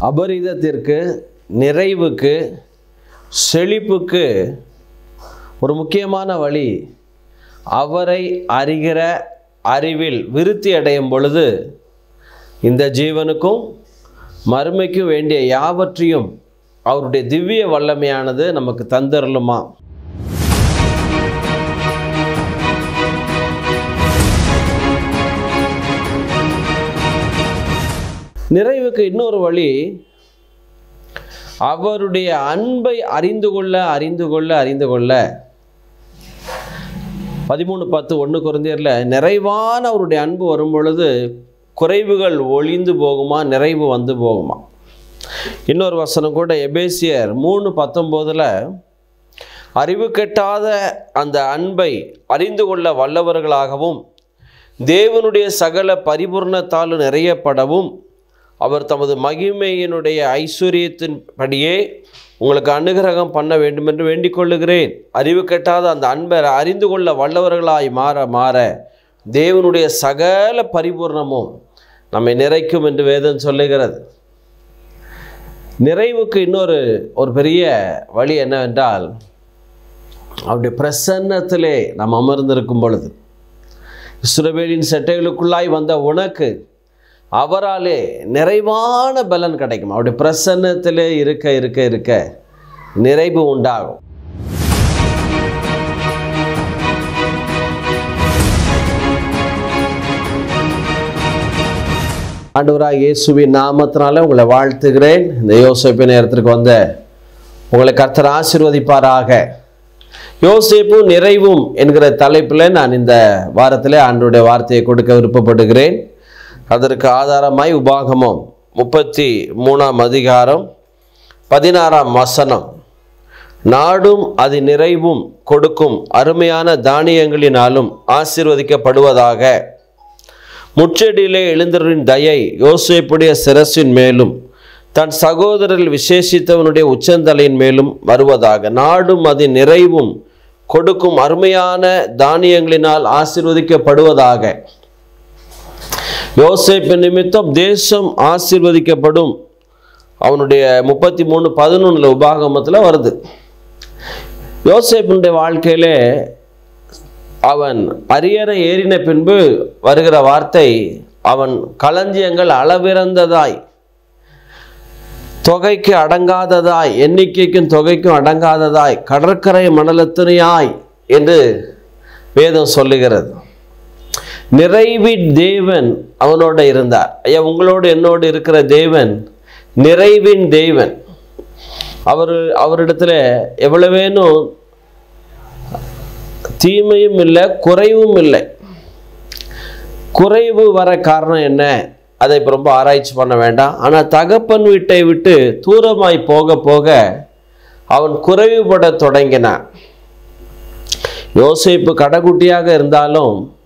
அபரிதத்திற்கு நிறைவுக்கு செழிப்புக்கு ஒரு முக்கியமான வழி அவரை அறிகிற அறிவில் விருத்தி அடையும் பொழுது இந்த ஜீவனுக்கும் மறுமைக்கும் வேண்டிய யாவற்றையும் அவருடைய திவ்ய வல்லமையானது நமக்கு தந்தருளுமா? நிறைவுக்கு இன்னொரு வழி அவருடைய அன்பை அறிந்து கொள்ள அறிந்து கொள்ள அறிந்து கொள்ள. பதிமூணு பத்து ஒன்று குறைந்தரில் நிறைவான அவருடைய அன்பு வரும் பொழுது குறைவுகள் ஒளிந்து போகுமா நிறைவு வந்து போகுமா? இன்னொரு வசனம் கூட எபேசியர் மூணு பத்தொம்போதில் அறிவு கெட்டாத அந்த அன்பை அறிந்து கொள்ள வல்லவர்களாகவும் தேவனுடைய சகல பரிபூர்ணத்தாலும் நிறையப்படவும் அவர் தமது மகிமையினுடைய ஐஸ்வர்யத்தின்படியே உங்களுக்கு அனுகிரகம் பண்ண வேண்டும் என்று வேண்டிக் கொள்ளுகிறேன். அறிவு கெட்டாத அந்த அன்பை அறிந்து கொள்ள வல்லவர்களாய் மாற மாற தேவனுடைய சகல பரிபூர்ணமும் நம்மை நிறைக்கும் என்று வேதம் சொல்லுகிறது. நிறைவுக்கு இன்னொரு ஒரு பெரிய வழி என்னவென்றால் அவருடைய பிரசன்னத்திலே நாம் அமர்ந்திருக்கும் பொழுது இஸ்ரவேலின் செட்டைகளுக்குள்ளாய் வந்த உனக்கு அவராலே நிறைவான பலன் கிடைக்கும். அவருடைய பிரசன்னத்திலே இருக்க இருக்க இருக்க நிறைவு உண்டாகும். ஆண்டவராக இயேசுவின் நாமத்தினால உங்களை வாழ்த்துகிறேன். இந்த யோசிப்பு நேரத்திற்கு வந்த உங்களை கர்த்தர் ஆசிர்வதிப்பாராக. யோசிப்பும் நிறைவும் என்கிற தலைப்பில் நான் இந்த வாரத்தில் ஆண்டோடைய வார்த்தையை கொடுக்க விருப்பப்படுகிறேன். அதற்கு ஆதாரமாய் உபாகமம் முப்பத்தி மூணாம் அதிகாரம் பதினாறாம் வசனம். நாடும் அது நிறைவும் கொடுக்கும் அருமையான தானியங்களினாலும் ஆசிர்வதிக்கப்படுவதாக. முச்செடியிலே எழுந்தவரின் தயை யோசிப்புடைய சிரசின் மேலும் தன் சகோதரர்கள் விசேஷித்தவனுடைய உச்சந்தலையின் மேலும் வருவதாக. நாடும் அது நிறைவும் கொடுக்கும் அருமையான தானியங்களினால் ஆசிர்வதிக்கப்படுவதாக. யோசேப்பு நிமித்தம் தேசம் ஆசீர்வதிக்கப்படும். அவனுடைய முப்பத்தி மூணு பதினொன்றில் உபாகமத்தில் வருது. யோசேப்பினுடைய வாழ்க்கையிலே அவன் அரியணை ஏறின பின்பு வருகிற வார்த்தை அவன் களஞ்சியங்கள் அளவிறந்ததாய் தொகைக்கு அடங்காததாய் எண்ணிக்கைக்கும் தொகைக்கும் அடங்காததாய் கடற்கரை மணலத்தினையாய் என்று வேதம் சொல்லுகிறது. நிறைவின் தேவன் அவனோட இருந்தார். ஐயா உங்களோடு என்னோடு இருக்கிற தேவன் நிறைவின் தேவன். அவர் அவரிடத்துல எவ்வளவேனும் தீமையும் இல்லை குறைவும் இல்லை. குறைவு வர காரணம் என்ன? அதை இப்போ ரொம்ப ஆராய்ச்சி பண்ண வேண்டாம். ஆனால் தகப்பன் வீட்டை விட்டு தூரமாய் போக போக அவன் குறைவுபட தொடங்கினான். யோசிப்பு கடைக்குட்டியாக இருந்தாலும்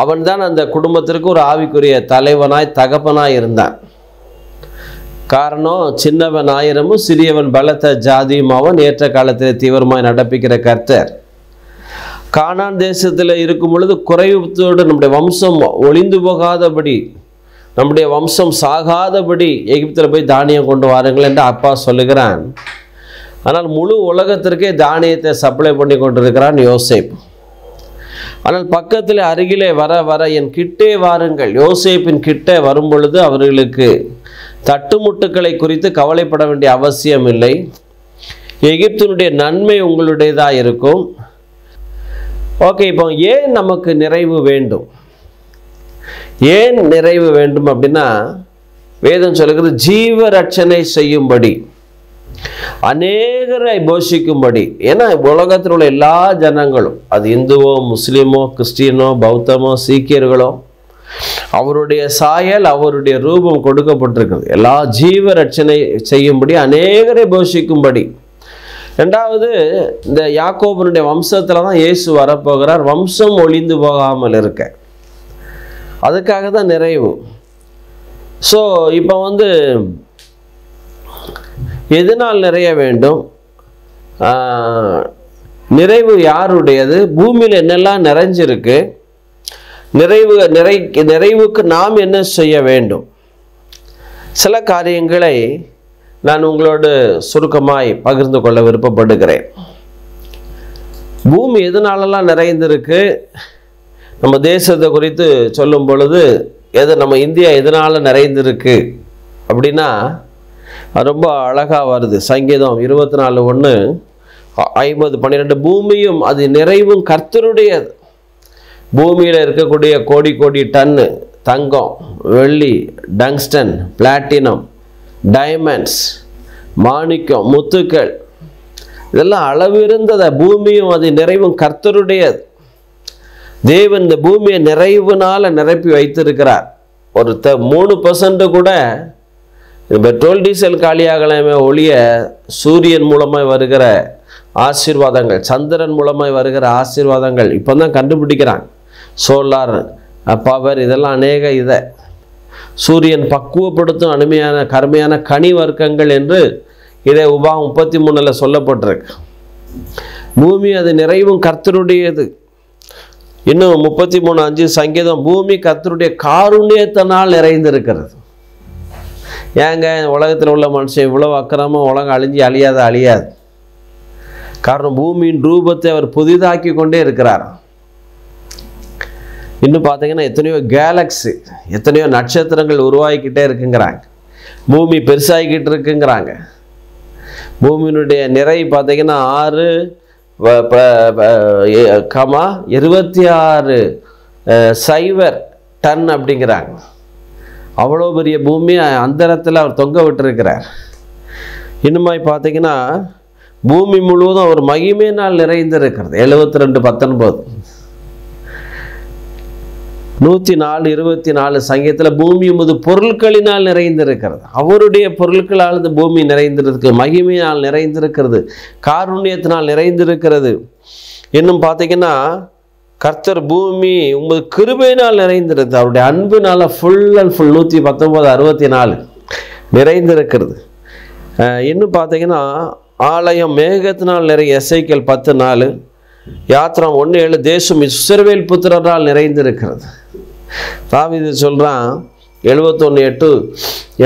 அவன்தான் அந்த குடும்பத்திற்கு ஒரு ஆவிக்குரிய தலைவனாய் தகப்பனாய் இருந்தான். காரணம் சின்னவன் ஆயிரமும் சிறியவன் பலத்த ஜாதியுமாவும் ஏற்ற காலத்தில் தீவிரமாய் நடப்பிக்கிற கர்த்தர். கானான் தேசத்தில் இருக்கும் பொழுது குறைவுத்தோடு நம்முடைய வம்சம் ஒளிந்து போகாதபடி நம்முடைய வம்சம் சாகாதபடி எகிப்தில் போய் தானியம் கொண்டு வாருங்கள் என்று அப்பா சொல்லுகிறான். ஆனால் முழு உலகத்திற்கே தானியத்தை சப்ளை பண்ணி கொண்டிருக்கிறான் யோசேப். ஆனால் பக்கத்தில் அருகிலே வர வர என் கிட்டே வாருங்கள். யோசேப்பின் கிட்டே வரும் பொழுது அவர்களுக்கு தட்டுமுட்டுக்களை குறித்து கவலைப்பட வேண்டிய அவசியம் இல்லை எகிப்தினுடைய நன்மை உங்களுடையதாக இருக்கும். ஓகே இப்போ ஏன் நமக்கு நிறைவு வேண்டும்? ஏன் நிறைவு வேண்டும் அப்படின்னா வேதம் சொல்கிறது ஜீவ ரட்சனை செய்யும்படி. அநேகரை போஷிக்கும்படி ஏன்னா உலகத்தில் உள்ள எல்லா ஜனங்களும் அது இந்துவோ முஸ்லீமோ கிறிஸ்டியனோ பௌத்தமோ சீக்கியர்களோ அவருடைய சாயல் அவருடைய ரூபம் கொடுக்கப்பட்டிருக்கிறது எல்லா ஜீவ ரட்சனை செய்யும்படி அநேகரை போஷிக்கும்படி ரெண்டாவது இந்த யாக்கோபனுடைய வம்சத்தில் தான் இயேசு வரப்போகிறார் வம்சம் ஒளிந்து போகாமல் இருக்க அதுக்காக தான் நிறைவு ஸோ இப்போ வந்து எதனால் நிறைய வேண்டும்? நிறைவு யாருடையது? பூமியில் என்னெல்லாம் நிறைஞ்சிருக்கு? நிறைவு நிறை நிறைவுக்கு நாம் என்ன செய்ய வேண்டும்? சில காரியங்களை நான் உங்களோடு சுருக்கமாய் பகிர்ந்து கொள்ள விருப்பப்படுகிறேன். பூமி எதனாலலாம் நிறைந்திருக்கு? நம்ம தேசத்தை குறித்து சொல்லும் பொழுது எது நம்ம இந்தியா எதனால் நிறைந்திருக்கு? அப்படின்னா ரொம்ப அழகாக வருது. சங்கீதம் இருபத்தி நாலு ஒன்று ஐம்பது பன்னிரெண்டு பூமியும் அது நிறைவும் கர்த்தருடையது. பூமியில் இருக்கக்கூடிய கோடி கோடி டன்னு தங்கம் வெள்ளி டங்ஸ்டன் பிளாட்டினம் டைமண்ட்ஸ் மாணிக்கம் முத்துக்கள் இதெல்லாம் அளவிருந்தத பூமியும் அது நிறைவும் கர்த்தருடையது. தேவன் இந்த பூமியை நிறைவுனால நிரப்பி வைத்திருக்கிறார். ஒரு த மூணு பர்சன்ட்டு கூட பெட்ரோல் டீசல் காலியாகலாமே ஒழிய சூரியன் மூலமாக வருகிற ஆசீர்வாதங்கள் சந்திரன் மூலமாக வருகிற ஆசீர்வாதங்கள் இப்போ தான் கண்டுபிடிக்கிறாங்க சோலார் பவர் இதெல்லாம் அநேக இதை. சூரியன் பக்குவப்படுத்தும் அருமையான கருமையான கனி வர்க்கங்கள் என்று இதை உபா முப்பத்தி மூணில் சொல்லப்பட்டிருக்கு. பூமி அது நிறைவும் கர்த்தருடையது. இன்னும் முப்பத்தி மூணு அஞ்சு சங்கீதம் பூமி கர்த்தருடைய காருண்யத்தினால் நிறைந்திருக்கிறது. ஏங்க உலகத்தில் உள்ள மனுஷன் இவ்வளோ அக்கிரமம் உலகம் அழிஞ்சு அழியாத அழியாது. காரணம் பூமியின் ரூபத்தை அவர் புதிதாக்கி கொண்டே இருக்கிறார். இன்னும் பார்த்தீங்கன்னா எத்தனையோ கேலக்ஸி எத்தனையோ நட்சத்திரங்கள் உருவாகிக்கிட்டே இருக்குங்கிறாங்க. பூமி பெருசாகிக்கிட்டு இருக்குங்கிறாங்க. பூமியினுடைய நிறை பார்த்தீங்கன்னா ஆறு கமா இருபத்தி ஆறு சைவர் டன் அப்படிங்கிறாங்க. அவ்வளோ பெரிய பூமி அந்தரத்தில் அவர் தொங்க விட்டுருக்கிறார். இன்னுமாய் பார்த்தீங்கன்னா பூமி முழுவதும் அவர் மகிமையினால் நிறைந்திருக்கிறது. எழுபத்தி ரெண்டு பத்தொன்பது. நூற்றி நாலு இருபத்தி நாலு சங்கீதத்தில் பூமி முது பொருட்களினால் நிறைந்திருக்கிறது. அவருடைய பொருட்களால் இந்த பூமி நிறைந்திருக்கு மகிமையினால் நிறைந்திருக்கிறது. காருண்யத்தினால் நிறைந்திருக்கிறது. இன்னும் பார்த்தீங்கன்னா கர்த்தர் பூமி உமது கிருபையினால் நிறைந்திருக்கு அவருடைய அன்புனால் ஃபுல் அண்ட் ஃபுல் நூற்றி பத்தொம்போது அறுபத்தி நாலு நிறைந்திருக்கிறது இன்னும் பார்த்தீங்கன்னா ஆலயம் மேகத்தினால் நிறைய எசைக்கல் பத்து நாலு யாத்திரம் ஒன்று ஏழு தேசம் இஸ்ரவேல் புத்திரரால் நிறைந்திருக்கிறது. தாவீது சொல்கிறான் எழுபத்தொன்று எட்டு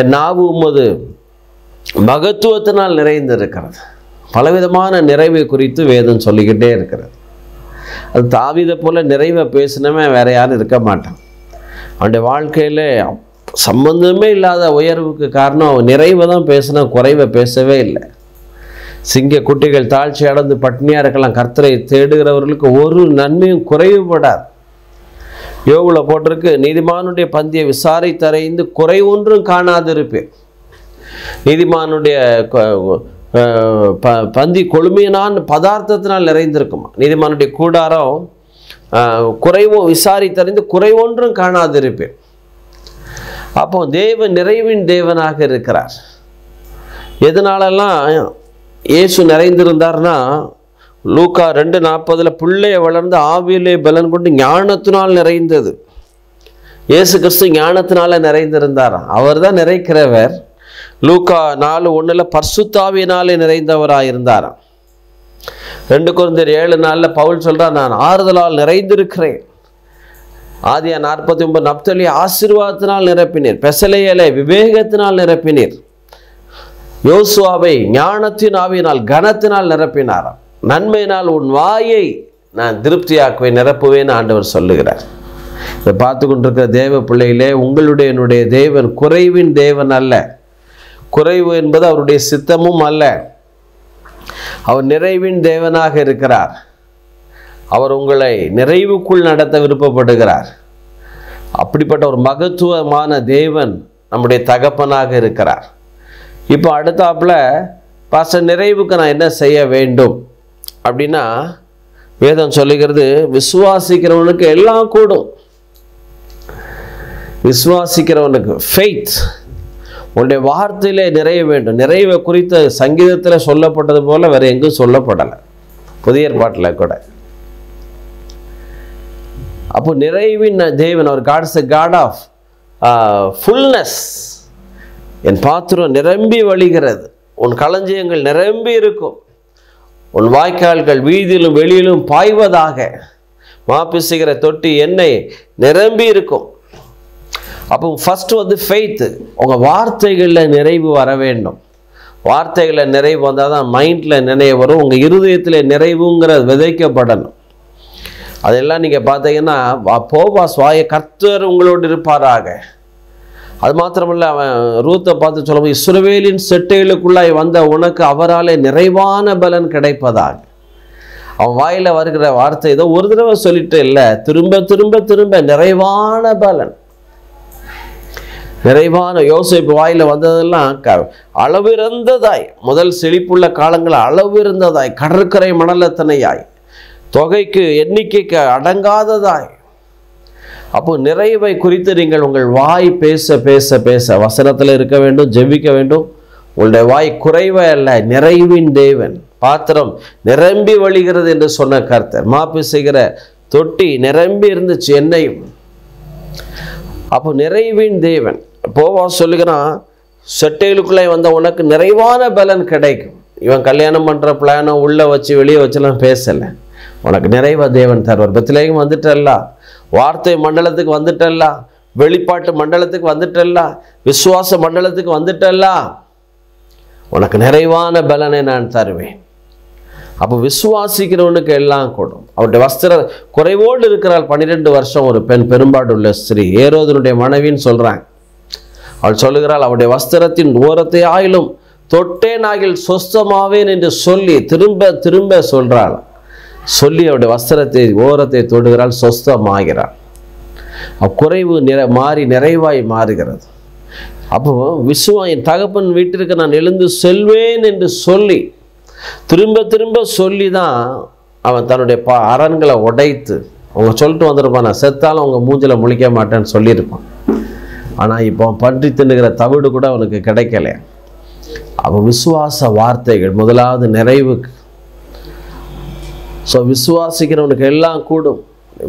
என் நாவு உமது மகத்துவத்தினால் நிறைந்திருக்கிறது. பலவிதமான நிறைவை குறித்து வேதம் சொல்லிக்கிட்டே இருக்கிறது. அது தாவிதை போல நிறைவை பேசினவன் வேற யாரும் இருக்க மாட்டான். அவனுடைய வாழ்க்கையில் சம்பந்தமே இல்லாத உயர்வுக்கு காரணம் அவன் நிறைவை தான் பேசினா குறைவை பேசவே இல்லை. சிங்க குட்டிகள் தாழ்ச்சி அடைந்து பட்னியாக இருக்கலாம் கர்த்தரை தேடுகிறவர்களுக்கு ஒரு நன்மையும் குறைவுபடாது யோகுல போட்டிருக்கு நீதிமானுடைய பந்தியை விசாரித்தறைந்து குறை ஒன்றும் காணாதிருப்பேன். நீதிமானுடைய ப- பந்தி கொழுமையினான் பதார்த்தத்தினால் நிறைந்திருக்குமா. நீதிமானுடைய கூடாரம் குறைவும் விசாரித்தறிந்து குறைவொன்றும் காணாதிருப்பேன். அப்போ தேவன் நிறைவின் தேவனாக இருக்கிறார். எதனாலெல்லாம் இயேசு நிறைந்திருந்தார்னா லூக்கா ரெண்டு நாற்பதில் பிள்ளைய வளர்ந்து ஆவியிலே பலன் கொண்டு ஞானத்தினால் நிறைந்தது. இயேசு கிறிஸ்து ஞானத்தினால நிறைந்திருந்தார் அவர் தான் நிறைக்கிறவர். லூக்கா நாலு ஒன்றில் பர்சுத்தாவினாலே நிறைந்தவராக இருந்தாராம் ரெண்டு குழந்தையர் ஏழு நாளில் பவுல் சொல்றார் நான் ஆறுதலால் நிறைந்திருக்கிறேன். ஆதியா நாற்பத்தி ஒன்பது நப்தலி ஆசீர்வாதத்தினால் நிரப்பினீர். பெசலையலை விவேகத்தினால் நிரப்பினீர். யோசுவாவை ஞானத்தின் ஆவியினால் கனத்தினால் நிரப்பினாராம். நன்மையினால் உன் வாயை நான் திருப்தியாக்குவேன் நிரப்புவேன் ஆண்டவர் சொல்லுகிறார். இதை பார்த்து கொண்டிருக்கிற தேவ பிள்ளையிலே உங்களுடைய என்னுடைய தேவன் குறைவின் தேவன் அல்ல. குறைவு என்பது அவருடைய சித்தமும் அல்ல. அவர் நிறைவின் தேவனாக இருக்கிறார். அவர் உங்களை நிறைவுக்குள் நடத்த விருப்பப்படுகிறார். அப்படிப்பட்ட ஒரு மகத்துவமான தேவன் நம்முடைய தகப்பனாக இருக்கிறார். இப்போ அடுத்தாப்பில் பாச நிறைவுக்கு நான் என்ன செய்ய வேண்டும்? அப்படின்னா வேதம் சொல்லுகிறது விசுவாசிக்கிறவனுக்கு எல்லாம் கூடும். விசுவாசிக்கிறவனுக்கு ஃபெய்த் உன்னுடைய வார்த்தையிலே நிறைய வேண்டும். நிறைவை குறித்த சங்கீதத்தில் சொல்லப்பட்டது போல வேற எங்கும் சொல்லப்படலை. புதிய ஏற்பாட்டில் கூட. அப்போ நிறைவின் தேவன் அவர் God's a God of fullness என் பாத்திரம் நிரம்பி வழிகிறது. உன் களஞ்சியங்கள் நிரம்பி இருக்கும். உன் வாய்க்கால்கள் வீதியிலும் வெளியிலும் பாய்வதாக. மாப்பிசுகிற தொட்டி எண்ணெய் நிரம்பி இருக்கும். அப்போ ஃபஸ்ட்டு வந்து ஃபெய்த்து உங்கள் வார்த்தைகளில் நிறைவு வர வேண்டும். வார்த்தைகளில் நிறைவு வந்தால் தான் மைண்டில் நினைவு வரும். உங்கள் இருதயத்தில் நிறைவுங்கிற விதைக்கப்படணும். அதெல்லாம் நீங்கள் பார்த்தீங்கன்னா போபாஸ் போவாஸ் வாய கர்த்தர் உங்களோடு இருப்பாராக. அது மாத்திரமல்ல அவன் ரூத்தை பார்த்து சொல்லும்போது இஸ்ரவேலின் செட்டைகளுக்குள்ளாய் வந்த உனக்கு அவராலே நிறைவான பலன் கிடைப்பதாக. அவன் வாயில வருகிற வார்த்தை ஏதோ ஒரு தடவை சொல்லிட்டு இல்லை. திரும்ப திரும்ப திரும்ப நிறைவான பலன். நிறைவான யோசிப்பு வாயில் வந்ததெல்லாம் க அளவிறந்ததாய் முதல் செழிப்புள்ள காலங்கள் அளவிறந்ததாய் கடற்கரை மணலத்தனையாய் தொகைக்கு எண்ணிக்கைக்கு அடங்காததாய். அப்போ நிறைவை குறித்து நீங்கள் உங்கள் வாய் பேச பேச பேச வசனத்தில் இருக்க வேண்டும் ஜெபிக்க வேண்டும். உங்களுடைய வாய் குறைவே அல்ல நிறைவின் தேவன். பாத்திரம் நிரம்பி வழிகிறது என்று சொன்ன கர்த்தர். மாப்பு செய்கிற தொட்டி நிரம்பி இருந்துச்சு என்னையும். அப்போ நிறைவின் தேவன். போவா சொல்லுகிறான் செட்டைகளுக்குள்ளே வந்த உனக்கு நிறைவான பலன் கிடைக்கும். இவன் கல்யாணம் பண்ணுற பிளானை உள்ளே வச்சு வெளியே வச்சுலாம் பேசலை. உனக்கு நிறைவாக தேவன் தருவார். பத்திலேயும் வந்துட்டல்லா. வார்த்தை மண்டலத்துக்கு வந்துட்டல்லா. வெளிப்பாட்டு மண்டலத்துக்கு வந்துட்டல்ல. விசுவாச மண்டலத்துக்கு வந்துட்டல்லா. உனக்கு நிறைவான பலனை நான் தருவேன். அப்போ விசுவாசிக்கிறவனுக்கு எல்லாம் கூடும். அவருடைய வஸ்திர குறைவோடு இருக்கிறாள். பன்னிரெண்டு வருஷம் ஒரு பெண் பெரும்பாடுள்ள ஸ்திரீ. ஏரோதனுடைய மனைவின்னு சொல்கிறாங்க அவள் சொல்லுகிறாள் அவருடைய வஸ்திரத்தின் ஓரத்தை ஆயிலும் தொட்டேன் ஆகில் சொஸ்தமாவேன் என்று சொல்லி திரும்ப திரும்ப சொல்றாள். சொல்லி அவருடைய வஸ்திரத்தை ஓரத்தை தொடுகிறாள் சொஸ்தமாகிறாள். குறைவு நிற மாறி நிறைவாய் மாறுகிறது. அப்போ விசுவா என் தகப்பன் வீட்டிற்கு நான் எழுந்து செல்வேன் என்று சொல்லி திரும்ப திரும்ப சொல்லி தான் அவன் தன்னுடைய பா அரண்களை உடைத்து அவங்க சொல்லிட்டு வந்திருப்பான் நான் செத்தாலும் அவங்க மூஞ்சில முழிக்க மாட்டேன்னு சொல்லியிருப்பான். ஆனால் இப்போ பன்றி தின்னுகிற தவிடு கூட அவனுக்கு கிடைக்கல அவன் விசுவாச வார்த்தைகள் முதலாவது நிறைவுக்கு. ஸோ விசுவாசிக்கிறவனுக்கு எல்லாம் கூடும்.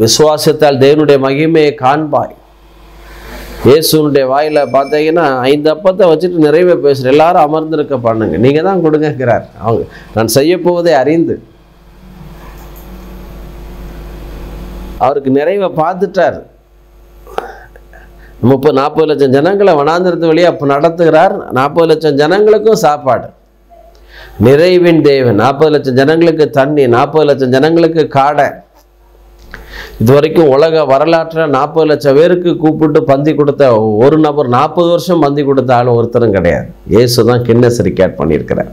விசுவாசத்தால் தேவனுடைய மகிமையை காண்பாய். இயேசுனுடைய வாயில் பார்த்தீங்கன்னா ஐந்து அப்பத்தை வச்சுட்டு நிறைவே பேசுகிற எல்லாரும் அமர்ந்திருக்க பண்ணுங்க. நீங்கள் தான் கொடுங்கிறார் அவங்க நான் செய்ய போவதை அறிந்து. அவருக்கு நிறைவை பார்த்துட்டார். முப்பது நாற்பது லட்சம் ஜனங்களை வனாந்திரத்து வழியாக அப்போ நடத்துகிறார். நாற்பது லட்சம் ஜனங்களுக்கும் சாப்பாடு. நிறைவின் தேவன். நாற்பது லட்சம் ஜனங்களுக்கு தண்ணி நாற்பது லட்சம் ஜனங்களுக்கு காடை. இது வரைக்கும் உலக வரலாற்றில் நாற்பது லட்சம் பேருக்கு கூப்பிட்டு பந்தி கொடுத்த ஒரு நபர் நாற்பது வருஷம் பந்தி கொடுத்த ஆள் ஒருத்தரும் கிடையாது. இயேசு தான் கின்னஸ் ரிக்கார்ட் பண்ணியிருக்கிறார்.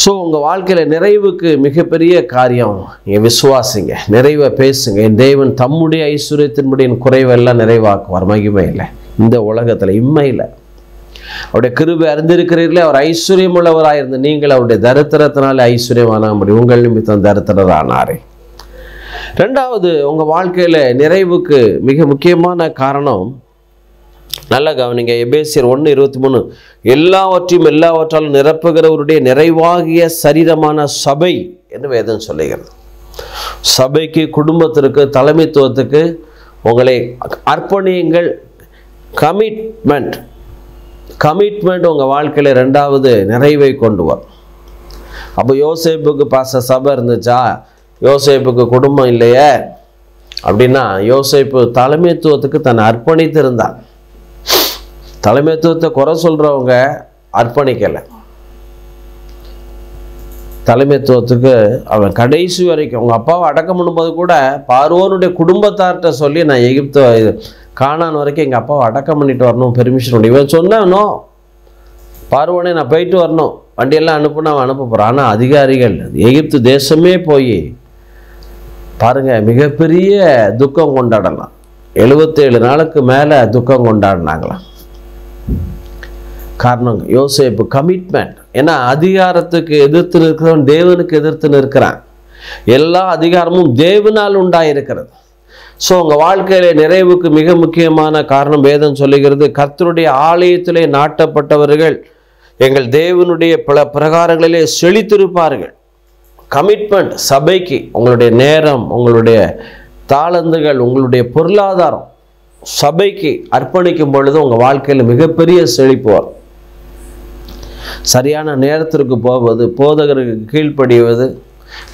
ஸோ உங்கள் வாழ்க்கையில் நிறைவுக்கு மிகப்பெரிய காரியம் நீங்கள் விசுவாசிங்க நிறைவை பேசுங்க. என் தேவன் தம்முடைய ஐஸ்வர்யத்தின்படி என் குறைவெல்லாம் நிறைவாக்குவார். மகிமை இல்லை. இந்த உலகத்தில் இம்மையில் அவருடைய கிருபை அறிந்திருக்கிறீர்களே அவர் ஐஸ்வர்யம் உள்ளவராயிருந்த நீங்கள் அவருடைய தரித்திரத்தினாலே ஐஸ்வர்யமான முடியும். உங்கள் நிமித்தம் தரித்திரரானாரே. ரெண்டாவது உங்கள் வாழ்க்கையில் நிறைவுக்கு மிக முக்கியமான காரணம் நல்ல கவனிங்க. எபேசியர் ஒன்று இருபத்தி மூணு. எல்லாவற்றையும் எல்லாவற்றாலும் நிரப்புகிறவருடைய நிறைவாகிய சரீரமான சபை என்று வேதம் சொல்லுகிறது. சபைக்கு குடும்பத்திற்கு தலைமைத்துவத்துக்கு உங்களை அர்ப்பணியுங்கள். கமிட்மெண்ட் கமிட்மெண்ட் உங்கள் வாழ்க்கையில் ரெண்டாவது நிறைவை கொண்டு வரும். அப்போ யோசேப்புக்கு பாச சபை இருந்துச்சா? யோசேப்புக்கு குடும்பம் இல்லையே? அப்படின்னா யோசேப்பு தலைமைத்துவத்துக்கு தன்னை அர்ப்பணித்து இருந்தான் தலைமைத்துவத்தை குறை சொல்கிறவங்க அர்ப்பணிக்கலை. தலைமைத்துவத்துக்கு அவன் கடைசி வரைக்கும் அவங்க அப்பாவை அடக்கம் பண்ணும்போது கூட பார்வோனுடைய குடும்பத்தார்கிட்ட சொல்லி நான் எகிப்து காணான் வரைக்கும் எங்கள் அப்பாவை அடக்கம் பண்ணிட்டு வரணும் பெர்மிஷன் உண்டு. இவன் சொன்னானோ பார்வோனே நான் போயிட்டு வரணும். வண்டியெல்லாம் அனுப்புனா அவன் அனுப்ப போகிறான் ஆனால் அதிகாரிகள் எகிப்து தேசமே போய் பாருங்கள் மிகப்பெரிய துக்கம் கொண்டாடலாம். எழுபத்தேழு நாளுக்கு மேலே துக்கம் கொண்டாடினாங்களாம். காரணம் யோசேப்பு கமிட்மெண்ட் ஏன்னா அதிகாரத்துக்கு எதிர்த்து நிற்கிறவன் தேவனுக்கு எதிர்த்து நிற்கிறான். எல்லா அதிகாரமும் தேவனால் உண்டாயிருக்கிறது. ஸோ உங்கள் வாழ்க்கையில நிறைவுக்கு மிக முக்கியமான காரணம் வேதம் சொல்லுகிறது கர்த்தருடைய ஆலயத்திலே நாட்டப்பட்டவர்கள் எங்கள் தேவனுடைய பல பிரகாரங்களிலே செழித்திருப்பார்கள். கமிட்மெண்ட் சபைக்கு உங்களுடைய நேரம் உங்களுடைய தாளந்துகள் உங்களுடைய பொருளாதாரம் சபைக்கு அர்ப்பணிக்கும் பொழுது உங்கள் வாழ்க்கையில் மிகப்பெரிய செழிப்பு வரும். சரியான நேரத்திற்கு போவது போதகருக்கு கீழ்ப்படிவது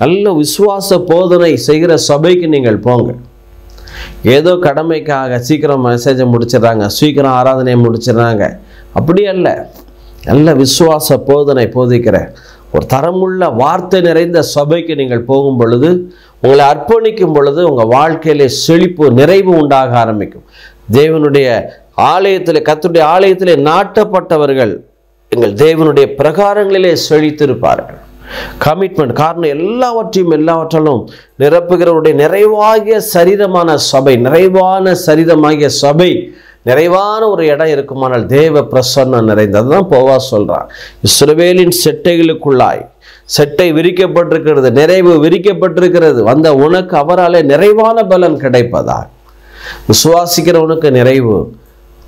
நல்ல விசுவாச போதனை செய்கிற சபைக்கு நீங்கள் போங்க. ஏதோ கடமைக்காக சீக்கிரம் மெசேஜை முடிச்சிடுறாங்க சீக்கிரம் ஆராதனையை முடிச்சிடுறாங்க. அப்படி அல்ல. நல்ல விசுவாச போதனை போதிக்கிற ஒரு தரமுள்ள வார்த்தை நிறைந்த சபைக்கு நீங்கள் போகும் பொழுது உங்களை அர்ப்பணிக்கும் பொழுது உங்கள் வாழ்க்கையிலே செழிப்பு நிறைவு உண்டாக ஆரம்பிக்கும். தேவனுடைய ஆலயத்தில் கத்துடைய ஆலயத்திலே நாட்டப்பட்டவர்கள் எங்கள் தேவனுடைய பிரகாரங்களிலே செழித்திருப்பார்கள். கமிட்மெண்ட் காரணம் எல்லாவற்றையும் எல்லாவற்றாலும் நிரப்புகிறவருடைய நிறைவாகிய சரீரமான சபை நிறைவான சரீரமாகிய சபை நிறைவான ஒரு இடம் இருக்குமானால் தேவ பிரசன்னம் நிறைந்தது. தான் போவா சொல்கிறான் இஸ்ரவேலின் செட்டைகளுக்குள்ளாய் செட்டை விரிக்கப்பட்டிருக்கிறது நிறைவு விரிக்கப்பட்டிருக்கிறது. வந்த உனக்கு அவராலே நிறைவான பலன் கிடைப்பதா விசுவாசிக்கிறவனுக்கு நிறைவு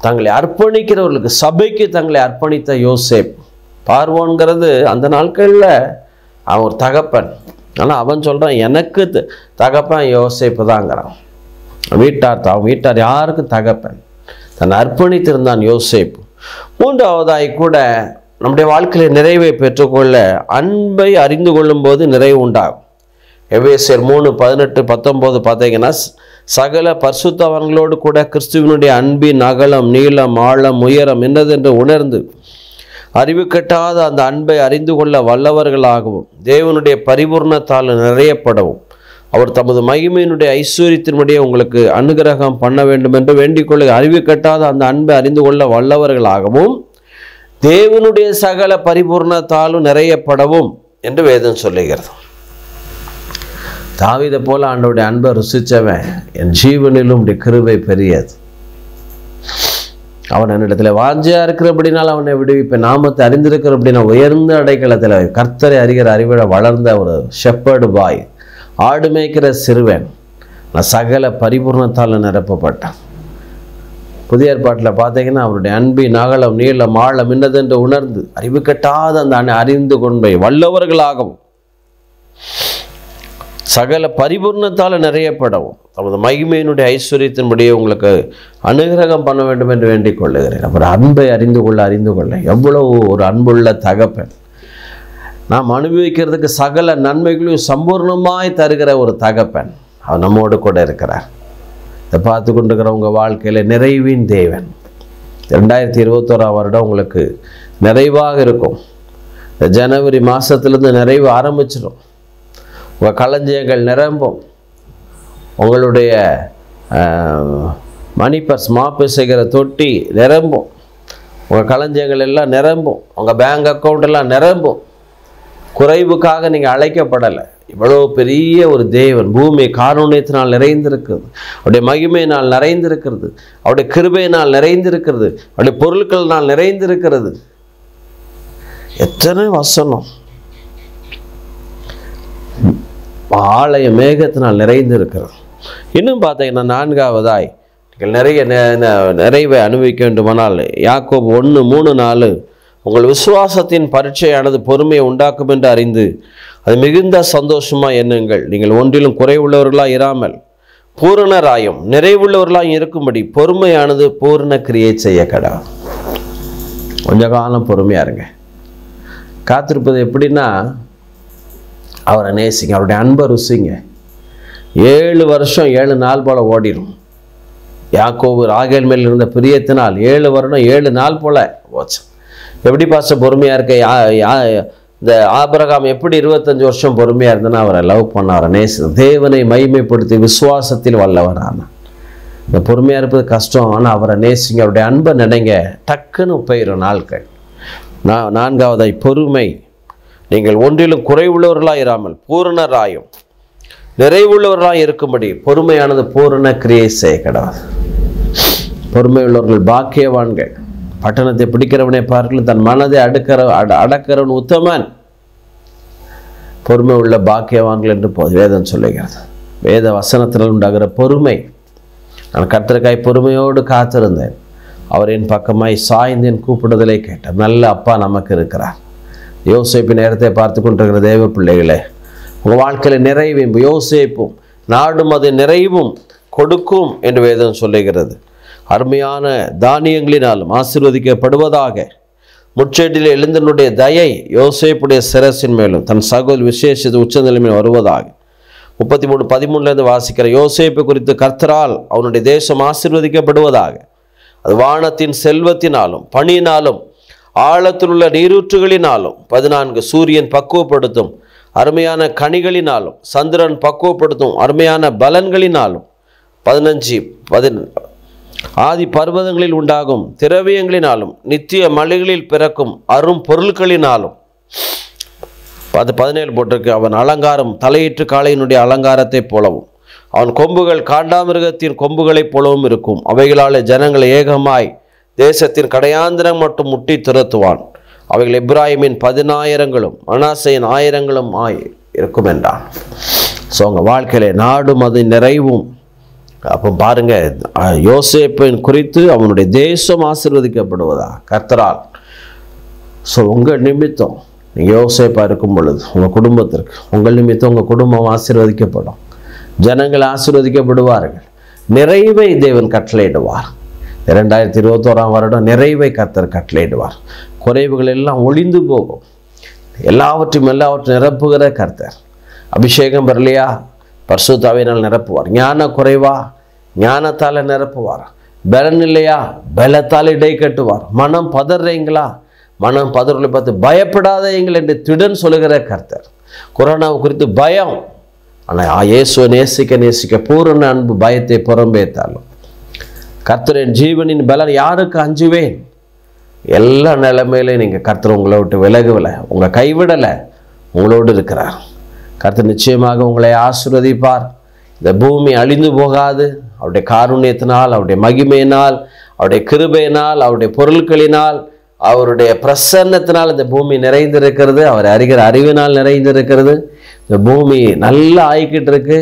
தங்களை அர்ப்பணிக்கிறவர்களுக்கு சபைக்கு தங்களை அர்ப்பணித்த யோசேப். பார்வோன்கிறது அந்த நாட்களில் அவன் ஒரு தகப்பன். ஆனால் அவன் சொல்கிறான் எனக்கு த- தகப்பன் யோசேப்பு தாங்கிறான் வீட்டார் தான் வீட்டார் யாருக்கும் தகப்பன் தன் அர்ப்பணித்திருந்தான் யோசேப் மூன்றாவதாய் கூட நம்முடைய வாழ்க்கையில் நிறைவை பெற்றுக்கொள்ள அன்பை அறிந்து கொள்ளும்போது நிறைவு உண்டாகும். எவேசியர் மூணு பதினெட்டு பத்தொம்போது பார்த்தீங்கன்னா சகல பரிசுத்தவங்களோடு கூட கிறிஸ்துவனுடைய அன்பின் அகலம் நீளம் ஆழம் உயரம் என்னதென்று உணர்ந்து அறிவு கட்டாத அந்த அன்பை அறிந்து கொள்ள வல்லவர்களாகவும் தேவனுடைய பரிபூர்ணத்தால் நிறையப்படவும். அவர் தமது மகிமையினுடைய ஐஸ்வர்யத்தினுடைய உங்களுக்கு அனுகிரகம் பண்ண வேண்டும் என்று வேண்டிக் கொள்ள அறிவு கட்டாத அந்த அன்பை அறிந்து கொள்ள வல்லவர்களாகவும் தேவனுடைய சகல பரிபூர்ணத்தாலும் நிறையப்படவும் என்று வேதம் சொல்லுகிறது. தாவிதை போல ஆண்டவருடைய அன்பை ருசிச்சவன் என் ஜீவனிலும் கிருவை பெரியது. அவன் என்னிடத்துல வாஞ்சியா இருக்கிறபடினால் அவனை விடுவிப்பேன். நாமத்தை அறிந்திருக்கிறபடினா உயர்ந்த அடைக்கலத்தில் கர்த்தரை அறிகிற அறிவிட வளர்ந்த ஒரு ஷெப்பர்டு பாய் ஆடு மேய்க்கிற சிறுவன் நான் சகல பரிபூர்ணத்தால் நிரப்பப்பட்டேன். புதிய ஏற்பாட்டில் பார்த்தீங்கன்னா அவருடைய அன்பின் அகலம் நீளம் ஆழம் மின்னதென்று உணர்ந்து அறிவு கட்டாத அந்த அணி அறிந்து கொண்டே வல்லவர்களாகவும் சகல பரிபூர்ணத்தால் நிறையப்படவும் தமது மகிமையினுடைய ஐஸ்வர்யத்தின்படியே உங்களுக்கு அனுகிரகம் பண்ண வேண்டும் என்று வேண்டிக் கொள்ளுகிறேன். அப்புறம் அன்பை அறிந்து கொள்ள அறிந்து கொள்ள எவ்வளவு ஒரு அன்புள்ள தகப்பன். நாம் அனுபவிக்கிறதுக்கு சகல நன்மைகளையும் சம்பூர்ணமாய் தருகிற ஒரு தகப்பன். அவர் நம்மோடு கூட இருக்கிறார். இதை பார்த்து கொண்டிருக்கிற உங்கள் வாழ்க்கையில் நிறைவின் தேவன். ரெண்டாயிரத்தி இருபத்தோராம் வருடம் உங்களுக்கு நிறைவாக இருக்கும். இந்த ஜனவரி மாதத்துலேருந்து நிறைவு ஆரம்பிச்சிடும். உங்கள் களஞ்சியங்கள் நிரம்பும். உங்களுடைய மணிப்பர்ஸ் மாப்பு செய்கிற தொட்டி நிரம்பும். உங்கள் களஞ்சியங்கள் எல்லாம் நிரம்பும். உங்கள் பேங்க் அக்கௌண்ட் எல்லாம் நிரம்பும். குறைவுக்காக நீங்கள் அழைக்கப்படலை. இவ்வளோ பெரிய ஒரு தேவன் பூமி காரூணியத்தினால் நிறைந்திருக்கிறது. அவருடைய மகிமையினால் நிறைந்திருக்கிறது. அவருடைய கிருபையினால் நிறைந்திருக்கிறது. அவருடைய பொருட்களினால் நிறைந்திருக்கிறது. எத்தனை வசனம். ஆலய மேகத்தினால் நிறைந்திருக்கிறது. இன்னும் பார்த்தீங்கன்னா நான்காவதாய். நீங்கள் நிறைய நெ- நிறைவை அனுபவிக்க வேண்டுமானால் யாக்கோப் ஒன்று மூணு நாலு. உங்கள் விசுவாசத்தின் பரீட்சையானது பொறுமையை உண்டாக்கும் என்று அறிந்து அது மிகுந்த சந்தோஷமாக எண்ணுங்கள். நீங்கள் ஒன்றிலும் குறைவுள்ளவர்களாக இராமல் பூரணராயும் நிறைவுள்ளவர்களாக இருக்கும்படி பொறுமையானது பூரண கிரியை செய்ய கடா கொஞ்ச காலம் பொறுமையாக இருங்க. காத்திருப்பது எப்படின்னா அவரை நேசிங்க அவருடைய அன்பை ருசிங்க. ஏழு வருஷம் ஏழு நாள் போல் ஓடிடும் யாக்கோவு ராகேல் மேல் இருந்த பிரியத்தினால் ஏழு வருடம் ஏழு நாள் போல் ஓச்சு எப்படி பாச பொறுமையாக இருக்க? யா யா இந்த ஆபிரகாம் எப்படி இருபத்தஞ்சி வருஷம் பொறுமையாக இருந்தேன்னா அவரை லவ் பண்ண அவரை தேவனை மைமைப்படுத்தி விசுவாசத்தில் வல்லவரான இந்த பொறுமையாக இருப்பது கஷ்டம் ஆனால் அவரை நேசிங்க. அவருடைய அன்பை நினைங்க. டக்குன்னு போயிடும் நாட்கள் நான் நான்காவதாய் பொறுமை. நீங்கள் ஒன்றிலும் குறைவுள்ளவர்களாக இராமல் பூரணராயும். நிறைவுள்ளவர்களாக இருக்கும்படி. பொறுமையானது பூரண கிரியை செய்ய கிடையாது பொறுமை உள்ளவர்கள் பாக்கியவான்கள். பட்டணத்தை பிடிக்கிறவனை பார்க்கலும் தன் மனதை அடுக்கிற அட அடக்கிறவன் உத்தமன். பொறுமை உள்ள பாக்கியவான்கள் என்று வேதம் சொல்லுகிறது. வேத வசனத்தினால் உண்டாகிற பொறுமை. நான் கர்த்தருக்காய் பொறுமையோடு காத்திருந்தேன். அவர் என் பக்கமாய் சாய்ந்தேன் கூப்பிடுதலை கேட்டார். நல்ல அப்பா நமக்கு இருக்கிறார். யோசிப்பு நேரத்தை பார்த்து கொண்டிருக்கிற தேவ பிள்ளைகளே உங்கள் வாழ்க்கையில் நிறைவும் யோசிப்பும் நாடும் அது நிறைவும் கொடுக்கும் என்று வேதம் சொல்லுகிறது. அருமையான தானியங்களினாலும் ஆசிர்வதிக்கப்படுவதாக. முச்சேட்டில் எழுந்தனுடைய தயை யோசேப்புடைய சிரசின் மேலும் தன் சகோதரி விசேஷத்து உச்ச நிலைமையில் வருவதாக. முப்பத்தி மூணு பதிமூணுலேருந்து வாசிக்கிற யோசேப்பு குறித்து கர்த்தரால் அவனுடைய தேசம் ஆசீர்வதிக்கப்படுவதாக. அது வானத்தின் செல்வத்தினாலும் பணியினாலும் ஆழத்தில் உள்ள நீரூற்றுகளினாலும் பதினான்கு சூரியன் பக்குவப்படுத்தும் அருமையான கனிகளினாலும் சந்திரன் பக்குவப்படுத்தும் அருமையான பலன்களினாலும் பதினஞ்சு பதின ஆதி பர்வதங்களில் உண்டாகும் திரவியங்களினாலும் நித்திய மலைகளில் பிறக்கும் அரும் பொருட்களினாலும் அது பதினேழு போட்டிருக்கு. அவன் அலங்காரம் தலையீற்று காளையினுடைய அலங்காரத்தைப் போலவும். அவன் கொம்புகள் காண்டாமிருகத்தின் கொம்புகளைப் போலவும் இருக்கும். அவைகளால் ஜனங்களை ஏகமாய் தேசத்தின் கடையாந்திரம் மட்டும் முட்டி துரத்துவான். அவைகள் இப்ராஹிமின் பதினாயிரங்களும் மனாசையின் ஆயிரங்களும் ஆய் இருக்கும் என்றான் ஸோ அவங்க வாழ்க்கையில நாடும் அது நிறைவும். அப்போ பாருங்க யோசேப்பன் யோசேப்பின் குறித்து அவனுடைய தேசம் ஆசீர்வதிக்கப்படுவதா கர்த்தரால். ஸோ உங்கள் நிமித்தம் நீங்கள் யோசேப்பாக இருக்கும் பொழுது உங்கள் குடும்பத்திற்கு உங்கள் நிமித்தம் உங்கள் குடும்பம் ஆசீர்வதிக்கப்படும். ஜனங்கள் ஆசீர்வதிக்கப்படுவார்கள். நிறைவை தேவன் கட்டளையிடுவார். இரண்டாயிரத்தி இருபத்தோராம் வருடம் நிறைவை கர்த்தர் கட்டளையிடுவார். குறைவுகள் எல்லாம் ஒளிந்து போகும். எல்லாவற்றையும் எல்லாவற்றையும் நிரப்புகிற கர்த்தர். அபிஷேகம் வரலையா? பரிசுத்தாவினால் நிரப்புவார். ஞான குறைவா? ஞானத்தால் நிரப்புவார்? பலன் இல்லையா? பலத்தால் இடை கட்டுவார். மனம் பதறீங்களா? மனம் பதறலை பார்த்து பயப்படாதீங்கள் என்று திடன் சொல்லுகிற கர்த்தர். கொரோனாவை குறித்து பயம். ஆனால் இயேசுவை நேசிக்க நேசிக்க பூரண அன்பு பயத்தை புறம்பேத்தாலும். கர்த்தரின் ஜீவனின் பலன் யாருக்கு அஞ்சுவேன்? எல்லா நிலைமையிலையும் நீங்கள் கர்த்தர் உங்களை விட்டு விலகவில்லை. உங்கள் கைவிடலை. உங்களோடு இருக்கிறார். கருத்து நிச்சயமாக உங்களை ஆசிர்வதிப்பார். இந்த பூமி அழிந்து போகாது. அவருடைய காருண்யத்தினால் அவருடைய மகிமையினால் அவருடைய கிருபையினால் அவருடைய பொருட்களினால் அவருடைய பிரசன்னத்தினால் இந்த பூமி நிறைந்திருக்கிறது. அவர் அறிகிற அறிவினால் நிறைந்திருக்கிறது. இந்த பூமி நல்லா ஆயிக்கிட்டு இருக்கு.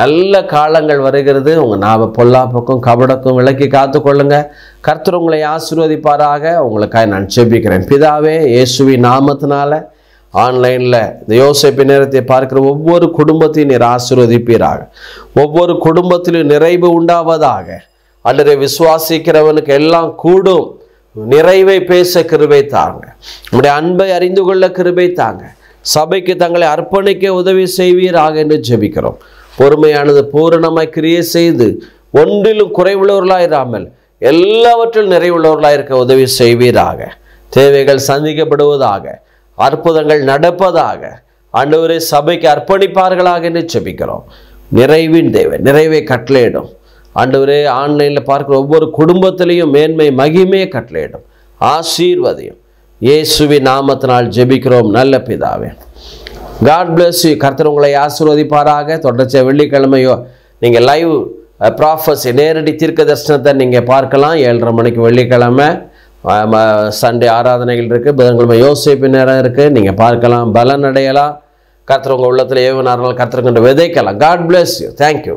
நல்ல காலங்கள் வருகிறது. உங்கள் நாம பொல்லாப்புக்கும் கபடக்கும் விலக்கி காத்துக்கொள்ளுங்க. கர்த்தர் உங்களை ஆசீர்வதிப்பாராக. உங்களுக்காக நான் செபிக்கிறேன். பிதாவே இயேசுவி நாமத்தினால ஆன்லைனில் இந்த யோசிப்பு நேரத்தை பார்க்கிற ஒவ்வொரு குடும்பத்தையும் நீர் ஆசீர்வதிப்பீராக. ஒவ்வொரு குடும்பத்திலும் நிறைவு உண்டாவதாக. அல்லது விசுவாசிக்கிறவனுக்கு எல்லாம் கூடும். நிறைவை பேச கிருபை தாங்க. நம்முடைய அன்பை அறிந்து கொள்ள கிருபை தாங்க. சபைக்கு தங்களை அர்ப்பணிக்க உதவி செய்வீராக என்று ஜெபிக்கிறோம். பொறுமையானது பூரணமாய் கிரியை செய்து ஒன்றிலும் குறைவுள்ளவர்களாயிராமல் எல்லாவற்றிலும் நிறைவுள்ளவர்களாக இருக்க உதவி செய்வீராக. தேவைகள் சந்திக்கப்படுவதாக. அற்புதங்கள் நடப்பதாக ஆண்டவரே சபைக்கு அர்ப்பணிப்பார்களாக என்று ஜெபிக்கிறோம். நிறைவின் தேவை நிறைவை கட்டளையிடும். ஆண்டவரே ஆன்லைனில் பார்க்குற ஒவ்வொரு குடும்பத்திலையும் மேன்மை மகிமையை கட்டளையிடும். ஆசீர்வதியும். இயேசுவி நாமத்தினால் ஜெபிக்கிறோம் நல்ல பிதாவே. காட் பிளஸ் யூ கர்த்தர் உங்களை ஆசீர்வதிப்பாராக. தொடர்ச்சியாக வெள்ளிக்கிழமையோ நீங்கள் லைவ் ப்ராஃபஸ் நேரடி தீர்க்க தரிசனத்தை நீங்கள் பார்க்கலாம். ஏழரை மணிக்கு வெள்ளிக்கிழமை. சண்டே ஆராதனைகள் இருக்குது புதன்கிழமை யோசிப்பு நேரம் இருக்குது நீங்கள் பார்க்கலாம் பலன் அடையலாம் கர்த்தர் உங்கள் உள்ளத்தில் ஏவனார்கள் கர்த்தர் விதைக்கலாம். God bless you thank you